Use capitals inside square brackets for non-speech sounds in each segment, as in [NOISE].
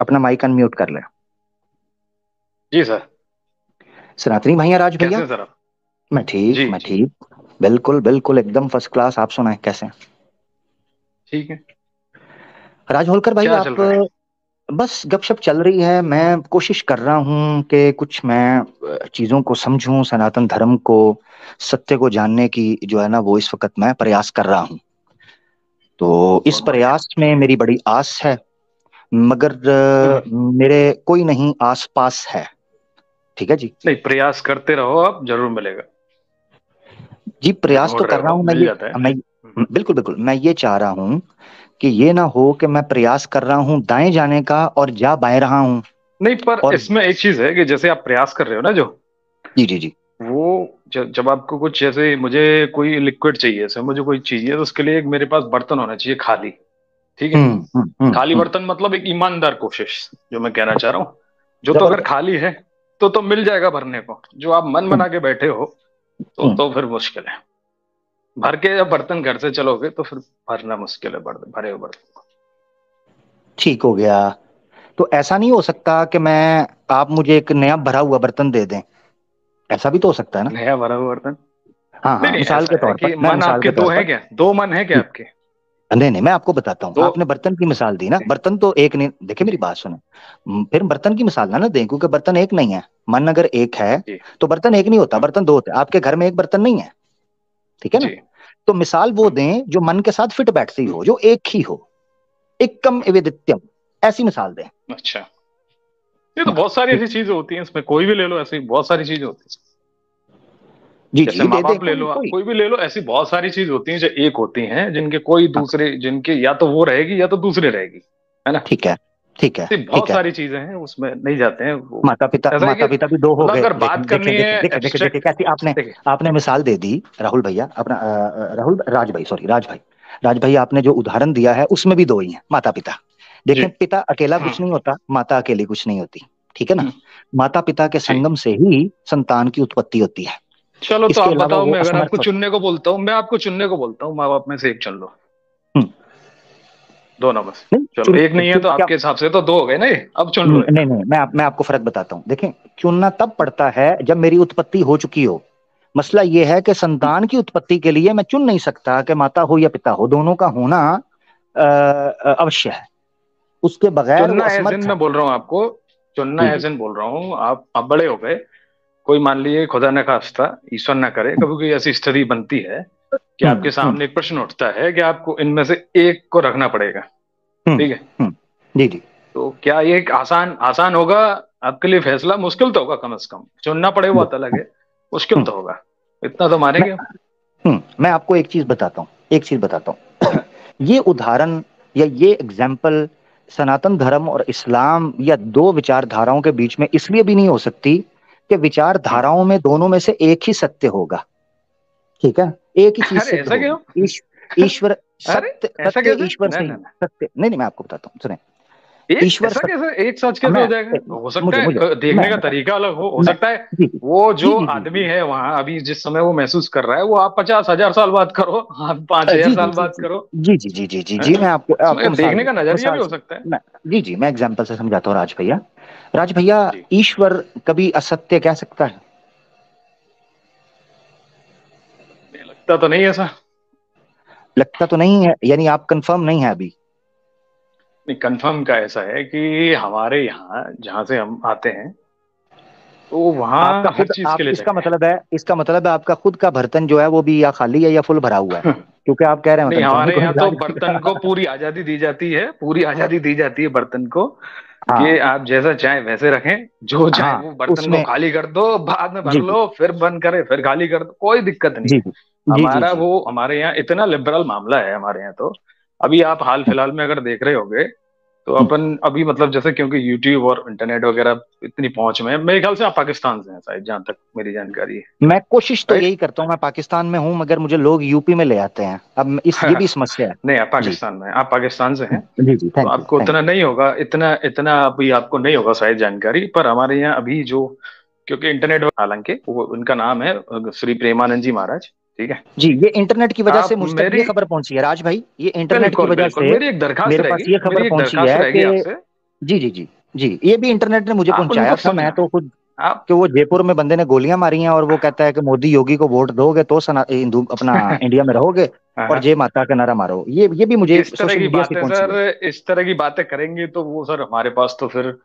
अपना mic unmute कर ले। जी सर। सनातनी भैया राज भैया? सर मैं ठीक मैं ठीक। बिल्कुल बिल्कुल एकदम फ़र्स्ट क्लास आप सुनाए कैसे हैं? ठीक है। राज होलकर भाई आप बस गपशप चल रही है। मैं कोशिश कर रहा हूँ कि कुछ मैं चीज़ों को समझूं सनातन धर्म को सत्य को जानने की जो है ना वो इस वक्त मैं प्रयास कर रहा हूँ। तो इस प्रयास में मेरी बड़ी आस है। मगर हम्म, मेरे कोई नहीं आस पास है। ठीक है जी? नहीं प्रयास करते रहो आप ज़रूर मिलेगा। जी प्रयास तो कर रहा हूँ मैं ये मैं हम्म, बिल्कुल बिल्कुल मैं ये चाह रहा हूँ कि ये ना हो कि मैं प्रयास कर रहा हूँ दाएँ जाने का और जा बाएँ रहा हूँ। नहीं पर और इसमें एक चीज़ है कि जैसे आप प्रयास कर रहे हो ना जो जी जी जी। वो जब आपको कुछ जैसे मुझे कोई लिक्विड चाहिए जैसे मुझे कोई चाहिए तो उसके लिए एक मेरे पास बर्तन होना चाहिए खाली। ठीक है? हम्म हम्म हम्म खाली बर्तन मतलब एक ईमानदार कोशिश जो मैं कहना चाह रहा हूँ। जो तो अगर खाली है तो तो मिल जाएगा भरने को। जो आप मन बना के बैठे हो तो तो फिर मुश्किल है। भर के जब बर्तन घर से चलोगे तो फिर भरना मुश्किल है भरे हुए बर्तन को। ठीक हो गया। तो ऐसा नहीं हो सकता कि मैं आप मुझे एक नया भरा हुआ बर्तन दे दें। ऐसा भी तो हो सकता है ना? नया भरा हुआ बर्तन? हाँ हाँ मिसाल के तौर पर मन आपके दो है क्या? दो मन है क्या आपके? नहीं नहीं मैं आपको बताता हूँ। दो आपने बर्तन की मिसाल दी ना। बर्तन तो एक नहीं देखिए मेरी बात सुने। फिर बर्तन की मिसाल ना ना दें क्योंकि बर्तन एक नहीं है। मन अगर एक है तो बर्तन एक नहीं होता बर्तन दो होते आपके घर में एक बर्तन नहीं है। ठीक है ना? तो मिसाल वो हम्म, दें जो मन के साथ फिट बैठती हो जो एक ही हो। एकम एवेदित्यम ऐसी मिसाल दें। अच्छा। ये तो बहुत सारी ऐसी चीज़ें होती हैं इसमें कोई भी ले लो ऐसी बहुत सारी चीज़ें होती हैं। जी जैसे माँ बाप ले लो कोई कोई भी ले लो ऐसी बहुत सारी चीज़ होती है जो एक होती हैं जिनके कोई हाँ। दूसरे जिनके या तो वो रहेगी या तो दूसरी रहेगी है ना? ठीक है ठीक है बहुत सारी चीज़ें हैं उसमें नहीं जाते हैं माता पिता माता पिता भी दो हो गए। अगर बात करनी है देखें देखें देखें एब्स्ट्रैक्ट कैसी आपने आपने मिसाल दे दी राहुल भैया अपना राहुल राज भाई सॉरी राज भाई। राज भाई आपने जो उदाहरण दिया है उसमें भी दो ही हैं माता पिता देखें पिता अकेला कुछ हम्म नहीं होता माता अकेली कुछ नहीं होती ठीक है ना? हम्म, माता पिता के संगम से ही संतान की उत्पत्ति होती है। चलो तो आप बताओ मैं अगर आपको चुनने को बोलता हूँ मैं आपको चुनने को बोलता हूँ माँ बाप में से एक चुन लो। हम्म, दोनों में से नहीं चलो एक नहीं है तो आपके हिसाब से तो दो हो गए ना अब चुन लो। नहीं नहीं मैं आप, मैं आपको फ़र्क बताता हूँ। देखें चुनना तब पड़ता है जब मेरी उत्पत्ति हो चुकी हो। मसला ये है कि संतान की उत्पत्ति के लिए मैं चुन नहीं सकता कि माता हो या पिता हो दोनों का होना अवश्य है। उसके बगैर चुनना बोल रहा हूँ आपको चुनना जी जी। एज इन बोल रहा हूँ आप अब बड़े हो गए कोई मान लीजिए खुदा न खास्ता ईश्वर न करे कभी कोई ऐसी स्थिति बनती है कि हम्म आपके हम्म। सामने एक प्रश्न उठता है कि आपको इनमें से एक को रखना पड़ेगा। हम्म ठीक है? जी जी। तो क्या ये एक आसान आसान होगा? आपके लिए फैसला मुश्किल तो होगा कम से कम। चुनना पड़े वो अलग है। मुश्किल तो होगा। इतना तो मानेंगे मैं आपको एक चीज़ बताता हूँ एक चीज़ बताता हूँ। [CLEARS THROAT] ये उदाहरण या ये एग्ज़ाम्पल सनातन धर्म और इस्लाम या दो विचारधाराओं के बीच में इसलिए भी नहीं हो सकती कि विचारधाराओं में दोनों में से एक ही सत्य होगा। ठीक है? एक ही चीज़ ईश्वर सत्य सत्य ईश्वर से सत्य। नहीं नहीं मैं आपको बताता हूँ सुने। ईश्वर सत्य कैसे एक सच कैसे हो जाएगा? हो सकता मुझे है मुझे देखने मैं का तरीका अलग हो हो सकता है वो जो आदमी है वहाँ अभी जिस समय वो महसूस कर रहा है वो आप पचास हज़ार साल बाद करो आप पाँच हज़ार साल बाद करो। जी जी जी जी जी जी मैं आपको आपको देखने का नज़रिया भी हो सकता है। जी जी मैं एग्ज़ाम्पल से समझाता हूँ राज भैया राज भैया ईश्वर कभी असत्य कह सकता है? लगता तो नहीं ऐसा। लगता तो नहीं है यानी आप कंफर्म नहीं है अभी। नहीं कंफर्म का ऐसा है कि हमारे यहाँ जहाँ से हम आते हैं तो वहाँ आपका हर चीज़ के लिए इसका मतलब है इसका मतलब है आपका खुद का बर्तन जो है वो भी या खाली है या फुल भरा हुआ है। [LAUGHS] क्योंकि आप कह रहे हैं हमारे यहाँ तो बर्तन को पूरी आज़ादी दी जाती है पूरी [LAUGHS] आज़ादी दी जाती है बर्तन को। कि हाँ आप जैसा चाहे वैसे रखें जो चाहे हाँ वो बर्तन को खाली कर दो बाद में भर लो फिर बंद करे फिर खाली कर दो कोई दिक्कत नहीं। जी जी हमारा जी। वो हमारे यहाँ इतना लिबरल मामला है हमारे यहाँ तो अभी आप हाल फ़िलहाल में अगर देख रहे होगे तो हम्म, अपन अभी मतलब जैसे क्योंकि यूट्यूब और इंटरनेट वगैरह इतनी पहुँच में मेरे ख्याल से आप पाकिस्तान से हैं शायद जहाँ तक मेरी जानकारी है। मैं कोशिश तो यही करता हूँ मैं पाकिस्तान में हूँ मगर मुझे लोग यूपी में ले आते हैं। अब इस ये भी समस्या है। नहीं आप पाकिस्तान में आप पाकिस्तान से हैं? जी जी तो थैंक आपको थैंक उतना नहीं होगा इतना इतना अभी आपको नहीं होगा शायद जानकारी पर हमारे यहाँ अभी जो क्योंकि इंटरनेट हालाँकि उनका नाम है श्री प्रेमानंद जी महाराज। ठीक है? जी ये इंटरनेट की वजह से मुझ तक मेरी ये खबर पहुँची है राज भाई। ये इंटरनेट की वजह से मेरी एक दरखास्त मेरे पास ये खबर पहुँची है कि जी जी जी जी। ये भी इंटरनेट ने मुझे पहुँचाया। था मैं तो खुद आप कि वो जयपुर में बंदे ने गोलियाँ मारी हैं और वो कहता है कि मोदी योगी को वोट दोगे तो सना हिंदू अपना [LAUGHS] इंडिया में रहोगे हाँ, और हाँ। जय माता का नारा मारो। ये ये भी मुझे इस तरह की बातें सर इस तरह की बातें करेंगे तो वो सर हमारे पास तो फिर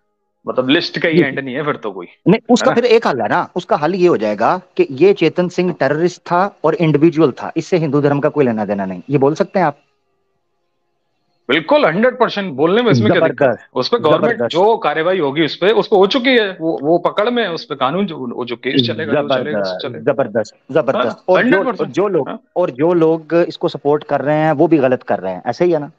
मतलब लिस्ट का ही एंड नहीं है फिर तो कोई। नहीं उसका फिर एक हल है ना उसका हल ये हो जाएगा कि ये चेतन सिंह टेररिस्ट था और इंडिविजुअल था इससे हिंदू धर्म का कोई लेना देना नहीं। ये बोल सकते हैं आप? बिल्कुल हंड्रेड परसेंट बोलने में इसमें क्या दिक्कत उस पर गवर्नमेंट जो कार्यवाही होगी उस पर उसको हो चुकी है वो वो पकड़ में उस पर कानून जो हो जो केस चलेगा। ज़बरदस्त ज़बरदस्त। और जो लोग। और जो लोग इसको सपोर्ट कर रहे हैं वो भी गलत कर रहे हैं। ऐसे ही है ना?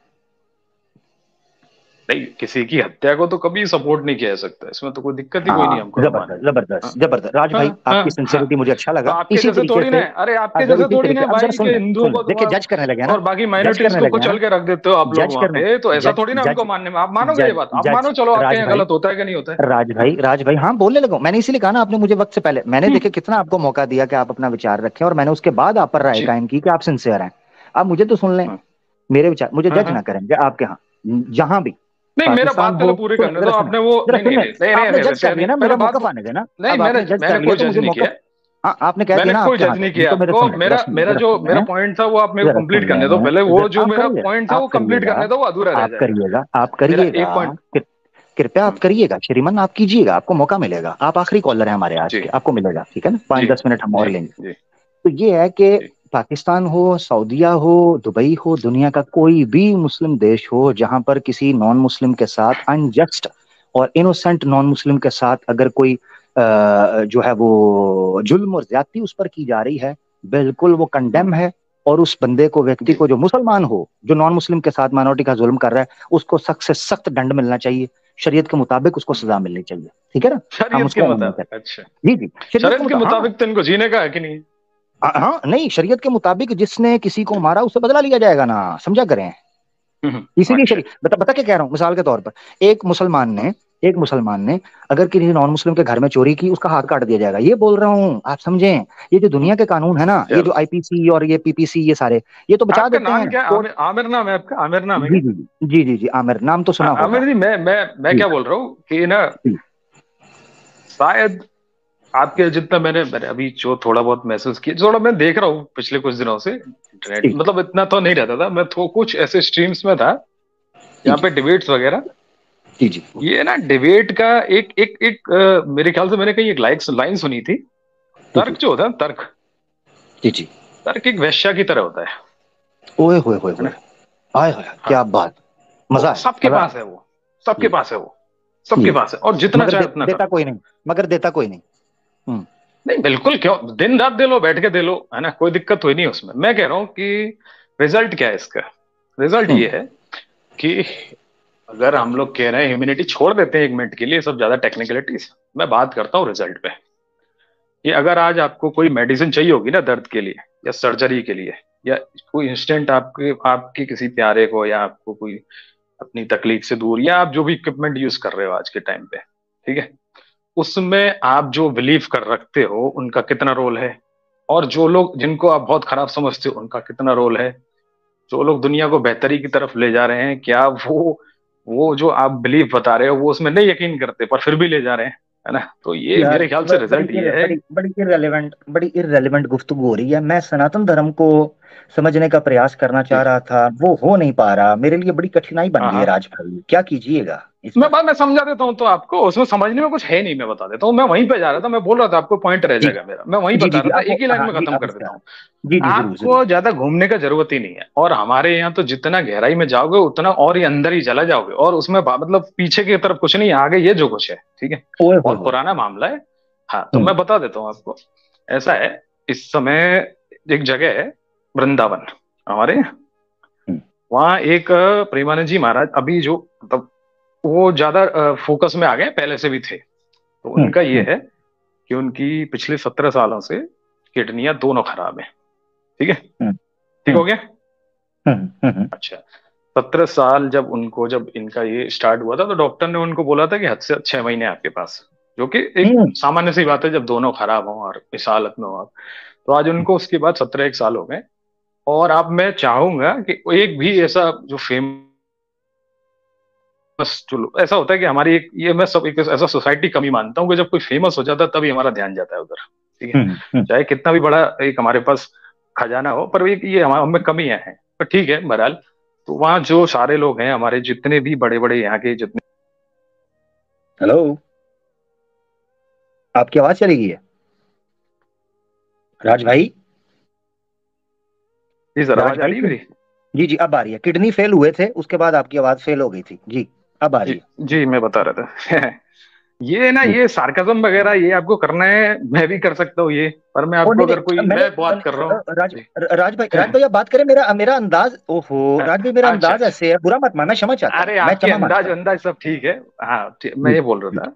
नहीं किसी की हत्या को तो कभी सपोर्ट नहीं किया जा सकता। इसमें तो कोई दिक्कत ही कोई नहीं हमको। ज़बरदस्त ज़बरदस्त हाँ। ज़बरदस्त। राज भाई हाँ, आपकी सिंसियरिटी हाँ। मुझे अच्छा लगा। आपके जैसे थोड़ी ना अरे आपके जैसे थोड़ी ना भाई के को देखिए जज करने लगे ना। और बाकी माइनॉरिटीज को चल के रख देते हो आप लोग वहाँ तो ऐसा थोड़ी ना मानने में आप मानोगे ये बात? आप मानो चलो आपके गलत होता है कि नहीं होता है? राज भाई राज भाई हाँ बोलने लगा। मैंने इसीलिए कहा ना आपने मुझे वक्त से पहले मैंने हम्म। देखे कितना आपको मौका दिया कि आप अपना विचार रखें और मैंने उसके बाद आप पर राय कायम की कि आप सिंसियर हैं। आप मुझे तो सुन लें। मेरे विचार मुझे जज ना करेंगे आपके यहाँ जहाँ भी। नहीं मेरा बात पहले पूरी करने दो आपने वो नहीं नहीं नहीं नहीं मेरा बात आने देना नहीं मैंने मैंने कोई जज नहीं किया। हाँ आपने कह दिया ना कोई जज नहीं किया। तो मेरा मेरा जो मेरा पॉइंट था वो आप मेरे कंप्लीट करने दो। पहले वो जो मेरा पॉइंट था वो कंप्लीट करने दो वो अधूरा रह करिएगा आप करिएगा। कृपया आप करिएगा श्रीमन आप कीजिएगा आपको मौका मिलेगा। आप आखिरी कॉलर है हमारे आज के आपको मिलेगा ठीक है ना? पाँच दस मिनट हम और लेंगे। तो ये है कि पाकिस्तान हो सऊदिया हो दुबई हो दुनिया का कोई भी मुस्लिम देश हो जहाँ पर किसी नॉन मुस्लिम के साथ अनजस्ट और इनोसेंट नॉन मुस्लिम के साथ अगर कोई जो है वो जुल्म और ज्यादती उस पर की जा रही है बिल्कुल वो कंडेम है और उस बंदे को व्यक्ति को जो मुसलमान हो जो नॉन मुस्लिम के साथ माइनॉरिटी का जुल्म कर रहा है उसको सख्त से सख्त दंड मिलना चाहिए। शरीयत के मुताबिक उसको सजा मिलनी चाहिए। ठीक है ना? शरीयत के मुताबिक अच्छा। जी जी। शरीयत के मुताबिक तो इनको जीने का है कि नहीं? हाँ? नहीं शरीयत के मुताबिक जिसने किसी को मारा उससे बदला लिया जाएगा ना। समझा करें? हम्म, हम्म, इसीलिए अच्छा। शरीय बता बता क्या कह रहा हूँ मिसाल के तौर पर। एक मुसलमान ने एक मुसलमान ने अगर किसी नॉन मुस्लिम के घर में चोरी की उसका हाथ काट दिया जाएगा। ये बोल रहा हूँ आप समझें ये जो दुनिया के कानून है ना ये जो आईपीसी और ये पीपीसी ये सारे ये तो बचा देते हैं। क्या? आमिर, आमिर नाम है आपका? आमिर नाम है जी जी जी जी जी आमिर नाम तो सुना आमिर जी मैं मैं मैं क्या बोल रहा हूँ कि ना शायद आपके जितना मैंने मैंने अभी जो थोड़ा बहुत महसूस किया थोड़ा मैं देख रहा हूँ पिछले कुछ दिनों से इंटरनेट मतलब इतना तो नहीं रहता था मैं तो कुछ ऐसे स्ट्रीम्स में था यहाँ पे डिबेट्स वगैरह। ये ना डिबेट का एक एक एक आ, मेरे ख्याल से मैंने कहीं एक लाइक लाइन सुनी थी। तर्क जो होता है तर्क। जी जी। तर्क एक वैश्या की तरह होता है। ओए होए होए आए होए क्या हाँ। बात। मज़ा सबके पास है वो। सबके पास है वो। सबके पास है। और जितना चाहे उतना देता कोई नहीं। मगर देता कोई नहीं। नहीं बिल्कुल क्यों? दिन रात दे लो बैठ के दे लो है ना? कोई दिक्कत हुई नहीं उसमें। मैं कह रहा हूँ कि रिज़ल्ट क्या है इसका? रिज़ल्ट ये हम्म। है कि अगर हम लोग कह रहे हैं ह्यूमिनिटी छोड़ देते हैं एक मिनट के लिए सब ज़्यादा टेक्निकलिटीज मैं बात करता हूँ रिज़ल्ट पे। ये अगर आज आपको कोई मेडिसिन चाहिए होगी ना दर्द के लिए या सर्जरी के लिए या कोई इंस्टेंट आपके आपके किसी प्यारे को या आपको कोई अपनी तकलीफ़ से दूर या आप जो भी इक्विपमेंट यूज़ कर रहे हो आज के टाइम पे ठीक है? उसमें आप जो बिलीव कर रखते हो उनका कितना रोल है? और जो लोग जिनको आप बहुत खराब समझते हो उनका कितना रोल है? जो लोग दुनिया को बेहतरी की तरफ़ ले जा रहे हैं क्या वो वो जो आप बिलीव बता रहे हो वो उसमें नहीं यकीन करते पर फिर भी ले जा रहे हैं है ना? तो ये मेरे ख्याल से रिज़ल्ट ये है। बड़ी इरेलीवेंट बड़ी इरेलीवेंट गुफ्तगू हो रही है। मैं सनातन धर्म को समझने का प्रयास करना चाह रहा था वो हो नहीं पा रहा। मेरे लिए बड़ी कठिनाई बन गई है हाँ। राजभाई क्या कीजिएगा? मैं बात मैं समझा देता हूँ तो आपको उसमें समझने में कुछ है नहीं मैं बता देता हूँ। मैं वहीं पे जा रहा था मैं बोल रहा था आपको पॉइंट रह जाएगा मेरा। मैं वहीं बता रहा था एक ही लाइन में हाँ, खत्म कर देता हूँ। आपको ज़्यादा घूमने का ज़रूरत ही नहीं है। और हमारे यहाँ तो जितना गहराई में जाओगे उतना और ही अंदर ही चला जाओगे। और उसमें मतलब पीछे की तरफ़ कुछ नहीं आगे ये जो कुछ है ठीक है? और पुराना मामला है। हाँ तो हम्म। मैं बता देता हूँ आपको। ऐसा है इस समय एक जगह है वृंदावन हमारे हम्म। वहाँ एक प्रेमानंद जी महाराज अभी जो मतलब वो ज़्यादा फोकस में आ गए पहले से भी थे। तो हम्म, उनका ये हम्म। है कि उनकी पिछले सत्रह सालों से किडनियाँ दोनों खराब है। ठीक है? हम्म, ठीक हो गया? अच्छा। सत्रह साल जब उनको जब इनका ये स्टार्ट हुआ था तो डॉक्टर ने उनको बोला था कि हद से छह महीने आपके पास जो कि एक सामान्य सी बात है जब दोनों खराब हो और इस हालत में हो आप। तो आज उनको उसके बाद सत्रह एक साल हो गए। और आप मैं चाहूँगा कि एक भी ऐसा जो फेम फ़ेमस चलो ऐसा होता है कि हमारी एक ये मैं सब एक ऐसा सोसाइटी कमी मानता हूँ कि जब कोई फ़ेमस हो जाता है तभी हमारा ध्यान जाता है उधर ठीक है? हम्म, हम्म। चाहे कितना भी बड़ा एक हमारे पास खजाना हो पर ये हमारे हमें कमियाँ हैं। पर ठीक है बहरहाल तो वहाँ जो सारे लोग हैं हमारे जितने भी बड़े बड़े यहाँ के जितने हेलो आपकी आवाज़ चली गई है? राज भाई? जी सर आवाज़ आ रही है मेरी? जी जी अब आ रही है। किडनी फेल हुए थे उसके बाद आपकी आवाज़ फेल हो गई थी। जी। अब आ रही है। जी मैं बता रहा था। [LAUGHS] ये ना ये सार्कजम वगैरह ये आपको करना है मैं भी कर सकता हूँ ये पर मैं आपको अगर कोई मैं बात कर रहा हूँ। राज राज भाई [LAUGHS] राज भाई आप बात करें मेरा मेरा अंदाज ओहो राज भाई मेरा अच्छा, अंदाज अच्छा। ऐसे है बुरा मत मानना क्षमा चाहता अरे आपके अंदाज अंदाज सब ठीक है। हाँ मैं ये बोल रहा था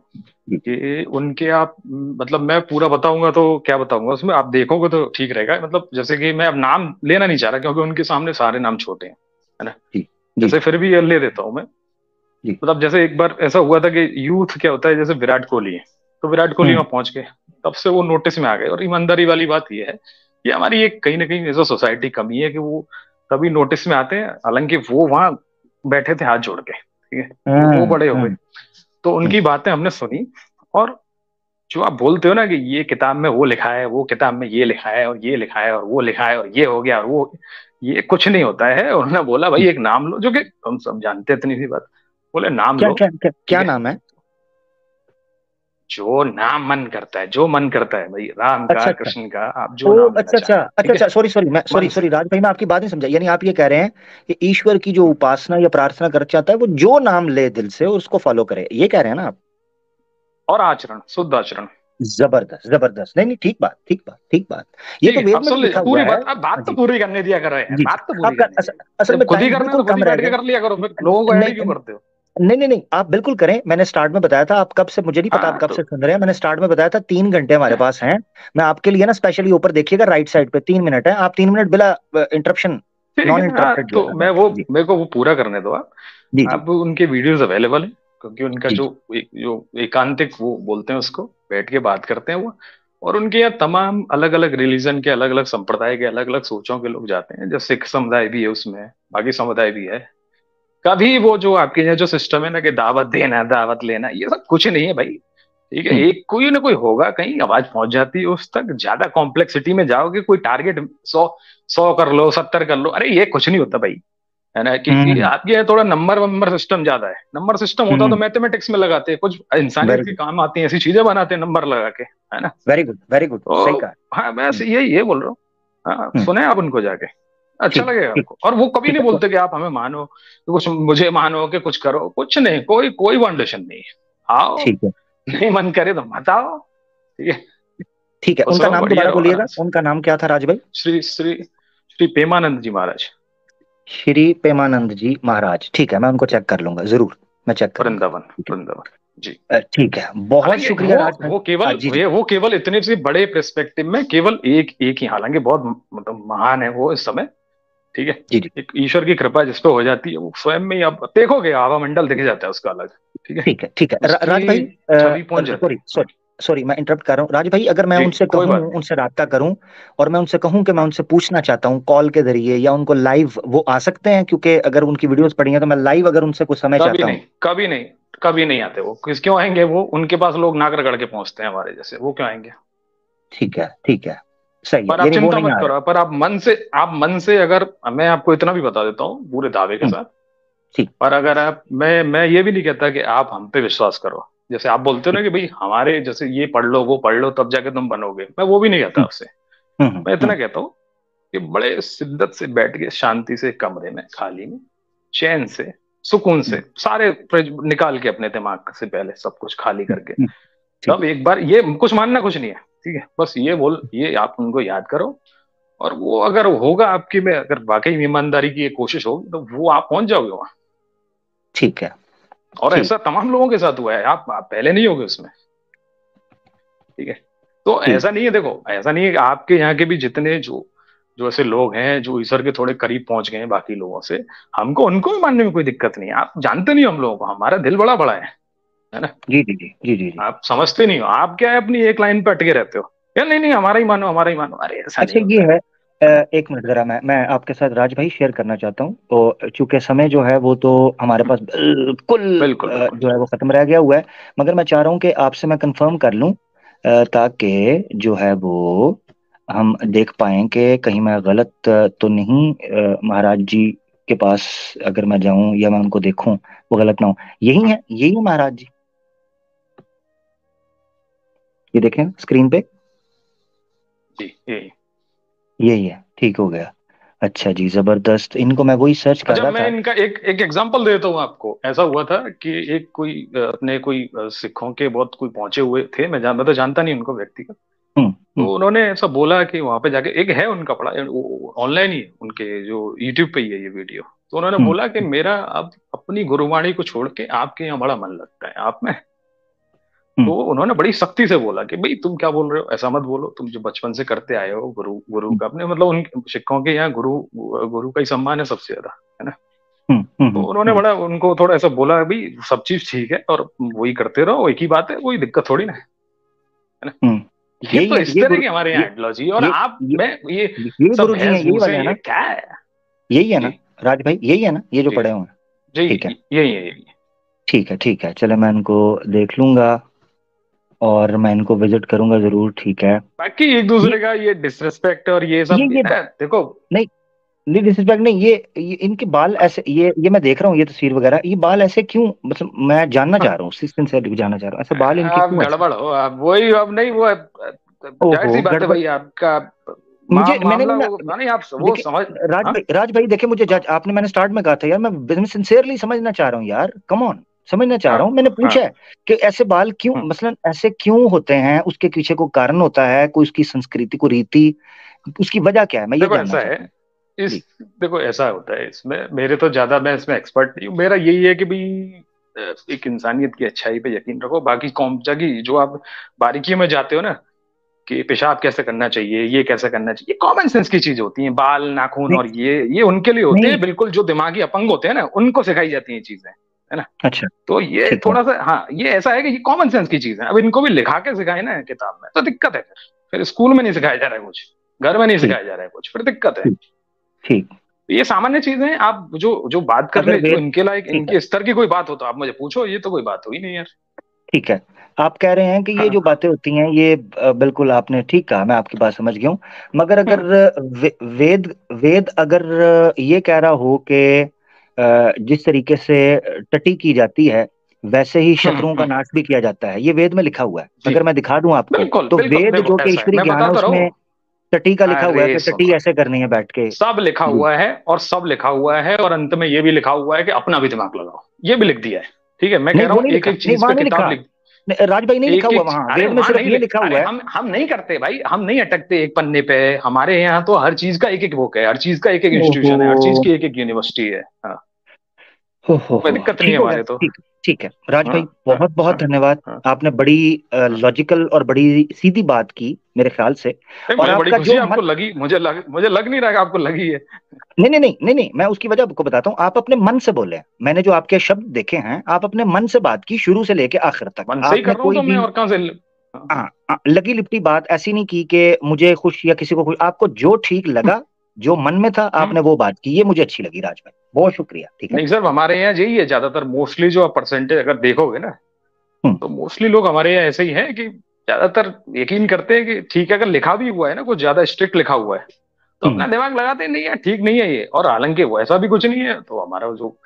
कि उनके आप मतलब मैं पूरा बताऊँगा तो क्या बताऊँगा उसमें? आप देखोगे तो ठीक रहेगा। मतलब जैसे कि मैं अब नाम लेना नहीं चाह रहा क्योंकि उनके सामने सारे नाम छोटे हैं है ना? जैसे फिर भी ये ले देता हूँ मैं। मतलब जैसे एक बार ऐसा हुआ था कि यूथ क्या होता है जैसे विराट कोहली है तो विराट कोहली हम्म। वहाँ पहुँच गए तब से वो नोटिस में आ गए। और ईमानदारी वाली बात ये है कि हमारी एक कहीं ना कहीं ऐसा सोसाइटी कमी है कि वो तभी नोटिस में आते हैं हालाँकि वो वहाँ बैठे थे हाथ जोड़ के ठीक है? तो वो बड़े हो गए। हम्म। तो उनकी बातें हमने सुनी और जो आप बोलते हो ना कि ये किताब में वो लिखा है वो किताब में ये लिखा है और ये लिखा है और वो लिखा है और ये हो गया और वो ये कुछ नहीं होता है। उन्होंने बोला भाई एक नाम लो जो कि हम सब जानते हैं इतनी सी बात। बोले नाम क्या, लो। क्या, क्या, क्या नाम है? जो नाम मन करता है जो मन करता है भाई राम का अच्छा, अच्छा। कृष्ण का आप जो नाम अच्छा अच्छा अच्छा अच्छा सॉरी सॉरी मैं सॉरी सॉरी राज भाई मैं आपकी बात नहीं समझा। यानी आप ये कह रहे हैं कि ईश्वर की जो उपासना या प्रार्थना कर चाहता है वो जो नाम ले दिल से उसको फॉलो करे। ये कह रहे हैं ना आप? और आचरण शुद्ध आचरण। ज़बरदस्त ज़बरदस्त। नहीं नहीं ठीक बात ठीक बात ठीक बात। ये तो वेद में लिखा हुआ है। बात बात तो पूरी करने दिया करो बात तो पूरी असल में खुद ही करना तो खुद ही बैठ कर लिया करो लोगों को ऐड क्यों करते हो? नहीं नहीं नहीं आप बिल्कुल करें। मैंने स्टार्ट में बताया था आप कब से मुझे नहीं पता आप हाँ, कब तो, से सुन रहे हैं। मैंने स्टार्ट में बताया था तीन घंटे हमारे पास हैं। मैं आपके लिए ना स्पेशली ऊपर देखिएगा राइट साइड पे तीन मिनट है। आप तीन मिनट बिना इंटरप्शन नॉन इंटरप्टेड तो मैं वो मेरे को वो पूरा करने दो आप। आप उनके वीडियोस अवेलेबल है क्योंकि उनका जो। जो एकांतिक वो बोलते हैं उसको बैठ के बात करते हैं वो। और उनके यहाँ तमाम अलग अलग रिलीजन के अलग अलग संप्रदाय के अलग अलग सोचों के लोग जाते हैं। जैसे सिख समुदाय भी है उसमें बाकी समुदाय भी है। कभी वो जो आपके यहाँ जो सिस्टम है ना कि दावत देना दावत लेना ये सब कुछ नहीं है भाई। ठीक है हम्म। एक कोई ना कोई होगा कहीं आवाज़ पहुँच जाती है उस तक। ज़्यादा कॉम्प्लेक्सिटी में जाओगे कोई टारगेट सौ सौ कर लो सत्तर कर लो अरे ये कुछ नहीं होता भाई। है ना? क्योंकि हम्म। आपके यहाँ थोड़ा नंबर वंबर सिस्टम ज़्यादा है। नंबर सिस्टम होता तो मैथमेटिक्स हम्म। में लगाते हैं कुछ इंसानी के काम आते हैं ऐसी चीज़ें बनाते हैं नंबर लगा के है ना? वेरी गुड वेरी गुड हाँ मैं यही ये बोल रहा हूँ। हाँ सुने आप उनको जाके। अच्छा लगेगा आपको और वो कभी नहीं बोलते कि आप हमें मानो कुछ मुझे मानो कि कुछ करो कुछ नहीं कोई कोई फाउंडेशन नहीं है। आओ ठीक है। नहीं मन करे तो मत आओ ठीक है? ठीक है उनका नाम दोबारा बोलिएगा। उनका नाम क्या था राज भाई श्री श्री श्री पेमानंद जी महाराज। श्री पेमानंद जी महाराज ठीक है मैं उनको चेक कर लूँगा ज़रूर मैं चेक कर वृंदावन वृंदावन जी। ठीक है बहुत शुक्रिया वो, वो केवल हाँ, जी, वो केवल इतने से बड़े परस्पेक्टिव में केवल एक एक ही हालाँकि बहुत मतलब महान है वो इस समय ठीक है? एक ईश्वर की कृपा जिस पे हो जाती है वो स्वयं में आप देखोगे हवा मंडल दिख जाता है उसका अलग ठीक है? ठीक है ठीक है। राज भाई सॉरी सॉरी सॉरी मैं इंटरप्ट कर रहा हूँ। राज भाई अगर मैं उनसे कहूँ उनसे रहा करूँ और मैं उनसे कहूँ कि मैं उनसे पूछना चाहता हूँ कॉल के ज़रिए या उनको लाइव वो आ सकते हैं? क्योंकि अगर उनकी वीडियोस पड़ी हैं तो मैं लाइव अगर उनसे कुछ समय चाहता हूँ। कभी नहीं कभी नहीं आते वो। किस क्यों आएँगे वो? उनके पास लोग नागर गढ़ के पहुँचते हैं हमारे जैसे वो क्यों आएँगे? ठीक है ठीक है। सही पर आप चिंता मत करो पर आप मन से आप मन से अगर मैं आपको इतना भी बता देता हूँ पूरे दावे के हम्म। साथ। पर अगर आप मैं मैं ये भी नहीं कहता कि आप हम पे विश्वास करो। जैसे आप बोलते हो ना कि भाई हमारे जैसे ये पढ़ लो वो पढ़ लो तब जाके तुम बनोगे। मैं वो भी नहीं कहता हम्म। आपसे हम्म, मैं इतना कहता हूँ कि बड़े शिद्दत से बैठ के शांति से कमरे में खाली में चैन से सुकून से सारे फ्रिज निकाल के अपने दिमाग से पहले सब कुछ खाली करके। तब एक बार ये कुछ मानना कुछ नहीं है। ठीक है? बस ये बोल ये आप उनको याद करो। और वो अगर होगा आपकी में अगर वाकई ईमानदारी की कोशिश होगी तो वो आप पहुँच जाओगे वहाँ। ठीक है। और ऐसा तमाम लोगों के साथ हुआ है। आप, आप पहले नहीं होगे उसमें। ठीक है? तो ऐसा नहीं है देखो ऐसा नहीं है आपके यहाँ के भी जितने जो जो ऐसे लोग हैं जो ईश्वर के थोड़े करीब पहुँच गए हैं बाकी लोगों से हमको उनको भी मानने में कोई दिक्कत नहीं है। आप जानते नहीं हम लोगों को। हमारा दिल बड़ा बड़ा है। है ना? जी जी जी जी जी आप समझते नहीं हो। आप क्या है अपनी एक लाइन पे अटके रहते हो? या नहीं नहीं हमारा ही मानो हमारा ही मानो। अरे अच्छा ये है एक मिनट जरा मैं मैं आपके साथ राज भाई शेयर करना चाहता हूँ। तो चूँकि समय जो है वो तो हमारे पास बिल्कुल, बिल्कुल जो है वो खत्म रह गया हुआ है। मगर मैं चाह रहा हूँ कि आपसे मैं कंफर्म कर लूँ ताकि जो है वो हम देख पाए कि कहीं मैं गलत तो नहीं महाराज जी के पास अगर मैं जाऊँ या मैं उनको देखूँ वो गलत ना हो। यही है यही है महाराज जी। ये देखें स्क्रीन पे? जी यही यही है ठीक हो गया। अच्छा जी ज़बरदस्त। इनको मैं वही सर्च कर अच्छा, रहा मैं था। इनका एक एक एग्जांपल देता हूँ आपको। ऐसा हुआ था कि एक कोई अपने कोई सिखों के बहुत कोई पहुँचे हुए थे। मैं जान मैं तो जानता नहीं उनको व्यक्तिगत। हम्म, तो हम्म। उन्होंने ऐसा बोला कि वहाँ पे जाके एक है उनका पढ़ा ऑनलाइन ही उनके जो यूट्यूब पे ही है ये वीडियो तो उन्होंने हम्म, बोला कि मेरा अब अपनी गुरुवाणी को छोड़ के आपके यहाँ बड़ा मन लगता है। आप में तो उन्होंने बड़ी सख्ती से बोला कि भाई तुम क्या बोल रहे हो? ऐसा मत बोलो। तुम जो बचपन से करते आए हो गुरु गुरु का अपने मतलब उन शिक्षकों के यहाँ गुरु गुरु का ही सम्मान है सबसे ज़्यादा है ना? तो उन्होंने बड़ा उनको थोड़ा ऐसा बोला भाई सब चीज़ ठीक है और वही करते रहो एक ही बात है कोई दिक्कत थोड़ी ना है। ना? ये तो इस तरह की हमारे यहाँ आइडियोलॉजी और आप मैं ये सब क्या है? यही है ना? राज भाई यही है ना? ये जो पढ़े हुए हैं? ठीक है। यही है यही ठीक है ठीक है। चले मैं इनको देख लूँगा। और मैं इनको विज़िट करूँगा ज़रूर ठीक है। बाकी एक दूसरे का ये डिसरिस्पेक्ट और ये सब ये, ये देखो। नहीं नहीं डिसरिस्पेक्ट नहीं ये, ये इनके बाल ऐसे ये ये मैं देख रहा हूँ ये तस्वीर वगैरह ये बाल ऐसे क्यों मतलब मैं जानना चाह रहा हूँ सिंसियरली जानना चाह रहा हूँ ऐसे बाल इनके क्यों गड़बड़ हो आप वही अब नहीं वो ज़ाहिर सी बात है भाई आपका मुझे मैंने आप वो समझ राज हाँ? भाई राज भाई देखिए मुझे जज आपने मैंने स्टार्ट में कहा था यार मैं सिंसियरली समझना चाह रहा हूँ यार कम ऑन समझना चाह रहा हूँ। हाँ, मैंने पूछा हाँ। कि ऐसे बाल क्यों हाँ। मसलन ऐसे क्यों होते हैं? उसके पीछे को कारण होता है? कोई उसकी संस्कृति को रीति? उसकी वजह क्या है? मैं ये जानना है। इस देखो ऐसा होता है। इसमें मेरे तो ज़्यादा मैं इसमें एक्सपर्ट नहीं हूँ। मेरा यही है कि भाई एक इंसानियत की अच्छाई पे यकीन रखो। बाकी कौम जगी जो आप बारीकियों में जाते हो ना कि पेशाब कैसे करना चाहिए ये कैसे करना चाहिए कॉमन सेंस की चीज़ होती है। बाल नाखून और ये ये उनके लिए होते हैं। बिल्कुल जो दिमागी अपंग होते हैं ना उनको सिखाई जाती है चीज़ें। है ना? अच्छा तो ये थोड़ा सा हाँ ये ऐसा है कि ये कॉमन सेंस की चीज़ है। अब इनको भी लिखा के सिखाए ना किताब में तो दिक्कत है फिर। फिर स्कूल में नहीं सिखाया जा रहा है कुछ घर में नहीं सिखाया जा रहा है कुछ फिर दिक्कत है। ठीक ये सामान्य चीज़ें हैं आप जो जो बात कर रहे हैं इनके लायक इनके स्तर की कोई बात हो तो आप मुझे पूछो ये तो कोई बात हुई नहीं यार ठीक है। आप कह रहे हैं कि ये जो हाँ। बातें होती हैं ये बिल्कुल आपने ठीक कहा मैं आपकी बात समझ गया हूँ। मगर अगर हाँ। वे, वेद वेद अगर ये कह रहा हो कि जिस तरीके से टटी की जाती है वैसे ही हम्म, शत्रुओं का हम्म। नाश भी किया जाता है। ये वेद में लिखा हुआ है। अगर मैं दिखा दूँ आपको तो वेद जो कि ईश्वरी ज्ञान उसमें टटी का लिखा हुआ है कि टटी ऐसे करनी है बैठ के। सब लिखा हुआ है और सब लिखा हुआ है और अंत में ये भी लिखा हुआ है कि अपना भी दिमाग लगाओ। ये भी लिख दिया है। ठीक है मैं कह रहा हूँ एक एक चीज़ पे किताब लिख राज भाई नहीं लिखा हुआ वहाँ वेद में सिर्फ़ ये लिखा हुआ है। हम हम नहीं करते भाई हम नहीं अटकते एक पन्ने पे। हमारे यहाँ तो हर चीज़ का एक एक बुक है हर चीज़ का एक एक इंस्टीट्यूशन है हर चीज़ की एक एक यूनिवर्सिटी है। हाँ दिक्कत नहीं है हमारे तो। ठीक है। राज भाई हाँ, बहुत हाँ, बहुत हाँ, धन्यवाद। आपने बड़ी लॉजिकल और बड़ी सीधी बात की मेरे ख्याल से। और आपका जो आपको लगी मुझे लग मुझे लग नहीं रहा आपको लगी है। नहीं नहीं नहीं नहीं नहीं मैं उसकी वजह आपको बताता हूँ। आप अपने मन से बोले मैंने जो आपके शब्द देखे हैं आप अपने मन से बात की शुरू से लेके आखिर तक। मन कोई तो भी और कहाँ से हाँ लगी लिपटी बात ऐसी नहीं की कि मुझे खुश या किसी को खुश आपको जो ठीक लगा जो मन में था हम्म। आपने वो बात की ये मुझे अच्छी लगी राज भाई बहुत शुक्रिया ठीक है नहीं सर हमारे यहाँ यही है ज़्यादातर मोस्टली जो आप परसेंटेज अगर देखोगे ना हम्म। तो मोस्टली लोग हमारे यहाँ ऐसे ही है कि ज़्यादातर यकीन करते हैं कि ठीक है अगर लिखा भी हुआ है ना कुछ ज़्यादा स्ट्रिक्ट लिखा हुआ है तो अपना हम्म। दिमाग लगाते नहीं है ठीक नहीं है ये और हालाँकि वो ऐसा भी कुछ नहीं है तो हमारा जो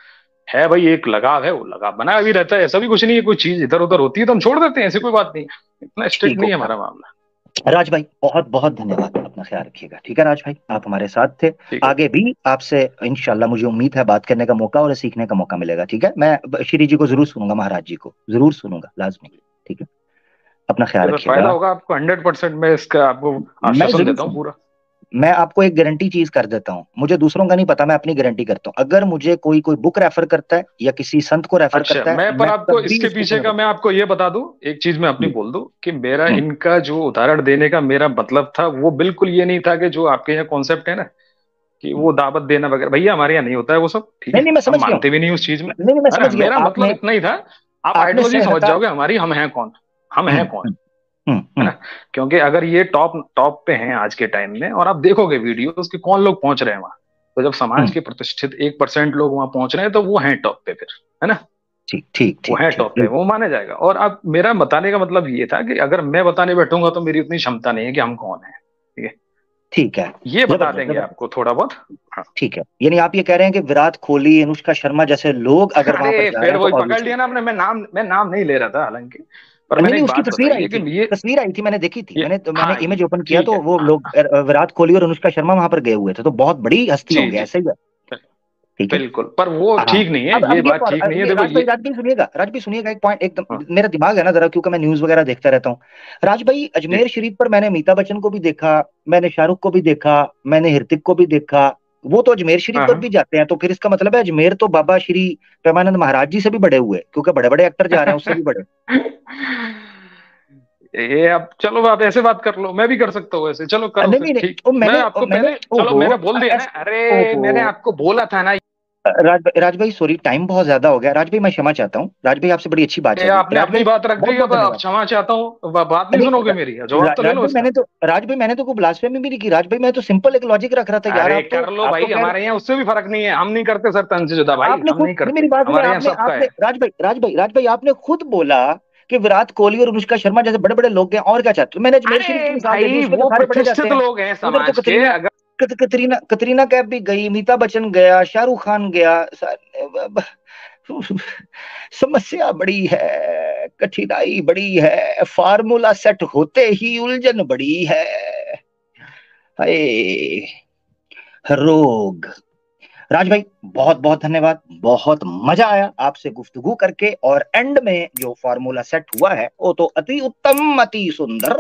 है भाई एक लगाव है वो लगाव बना भी रहता है ऐसा भी कुछ नहीं है कोई चीज़ इधर उधर होती है तो हम छोड़ देते हैं ऐसी कोई बात नहीं इतना स्ट्रिक्ट नहीं है हमारा मामला राज भाई बहुत बहुत धन्यवाद अपना ख्याल रखिएगा। ठीक है राज भाई? आप हमारे साथ थे। आगे भी आपसे इनशाला मुझे उम्मीद है बात करने का मौका और सीखने का मौका मिलेगा ठीक है? मैं श्री जी को ज़रूर सुनूँगा महाराज जी को ज़रूर सुनूँगा लाजमी ठीक है? अपना ख्याल रखिएगा। होगा आपको हंड्रेड परसेंट मैं इसका आपको आश्वासन देता हूँ पूरा। मैं आपको एक गारंटी चीज़ कर देता हूँ। मुझे दूसरों का नहीं पता मैं अपनी गारंटी करता हूँ। अगर मुझे कोई कोई बुक रेफर करता है या किसी संत को रेफर अच्छा, करता है मैं पर आपको इसके पीछे का मैं आपको ये बता दूँ एक चीज़ मैं अपनी बोल दूँ कि मेरा हम्म। इनका जो उदाहरण देने का मेरा मतलब था वो बिल्कुल ये नहीं था कि जो आपके यहाँ कॉन्सेप्ट है ना कि वो दावत देना वगैरह भैया हमारे यहाँ नहीं होता है वो सब ठीक है मैं समझ मानते भी नहीं उस चीज़ में। नहीं मैं समझ मेरा मतलब इतना ही था आप आइडियोलॉजी समझ जाओगे हमारी हम हैं कौन? हम हैं कौन? हम्म, है ना? क्योंकि अगर ये टॉप टॉप पे हैं आज के टाइम में और आप देखोगे वीडियो उसके कौन लोग पहुँच रहे हैं वहाँ? तो जब समाज के प्रतिष्ठित एक परसेंट लोग वहाँ पहुँच रहे हैं तो वो हैं टॉप पे फिर है ना? ठीक ठीक वो है टॉप पे वो माने जाएगा। और अब मेरा बताने का मतलब ये था कि अगर मैं बताने बैठूँगा तो मेरी उतनी क्षमता नहीं है कि हम कौन है ठीक है? ठीक है। ये बता देंगे आपको थोड़ा बहुत। हाँ। ठीक है। यानी आप ये कह रहे हैं कि विराट कोहली अनुष्का शर्मा जैसे लोग अगर वहाँ पर फिर वही तो पकड़ लिया ना आपने। मैं नाम मैं नाम नहीं ले रहा था हालाँकि। पर मैंने उसकी तस्वीर आई थी। ये तस्वीर आई थी मैंने देखी थी। मैंने तो मैंने इमेज ओपन किया तो वो लोग विराट कोहली और अनुष्का शर्मा वहाँ पर गए हुए थे तो बहुत बड़ी हस्ती हो गया ऐसे ही ठीक है। बिल्कुल पर वो हाँ, ठीक नहीं है अब, ये बात ठीक नहीं है। देखो ये राज भाई सुनिएगा राज भाई सुनिएगा एक पॉइंट एकदम हाँ। मेरा दिमाग है ना जरा क्योंकि मैं न्यूज़ वगैरह देखता रहता हूँ। राज भाई अजमेर शरीफ पर मैंने अमिताभ बच्चन को भी देखा मैंने शाहरुख को भी देखा मैंने हृतिक को भी देखा वो तो अजमेर शरीफ पर हाँ, भी जाते हैं तो फिर इसका मतलब है अजमेर तो बाबा श्री प्रेमानंद महाराज जी से भी बड़े हुए क्योंकि बड़े बड़े एक्टर जा रहे हैं उससे भी बड़े। [LAUGHS] ये अब चलो आप ऐसे बात कर लो मैं भी कर सकता हूँ ऐसे चलो करो नहीं, नहीं, ठीक। मैं आपको मैंने, पहले चलो मैंने बोल दिया ना अरे मैंने आपको बोला था ना राज राज भाई सॉरी टाइम बहुत ज़्यादा हो गया। राज भाई मैं क्षमा चाहता हूँ। राज भाई आपसे बड़ी अच्छी बात है आपने अपनी बात रख दी अब क्षमा चाहता हूँ बात नहीं सुनोगे मेरी जवाब तो ले लो मैंने तो राज भाई मैंने तो कोई ब्लास्फेमी भी नहीं की। राज भाई मैं तो सिंपल एक लॉजिक रख रहा था यार कर लो भाई हमारे यहाँ उससे भी फ़र्क नहीं है। हम नहीं करते सर तन से जुदा भाई आपने करते। मेरी बात राज भाई राज भाई राज भाई आपने खुद बोला कि विराट कोहली और अनुष्का शर्मा जैसे बड़े बड़े लोग हैं और क्या चाहते मैंने अजमेर शरीफ की मिसाल दी लोग हैं समाज के अगर कतरीना कतरीना कैफ भी गई, अमिताभ बच्चन गया, शाहरुख खान गया समस्या बड़ी है, कठिनाई बड़ी है, फार्मूला सेट होते ही उलझन बड़ी है। रोग। राज भाई, बहुत बहुत धन्यवाद, बहुत मज़ा आया आपसे गुफ्तगु करके, और एंड में जो फार्मूला सेट हुआ है, वो तो अति उत्तम, अति सुंदर।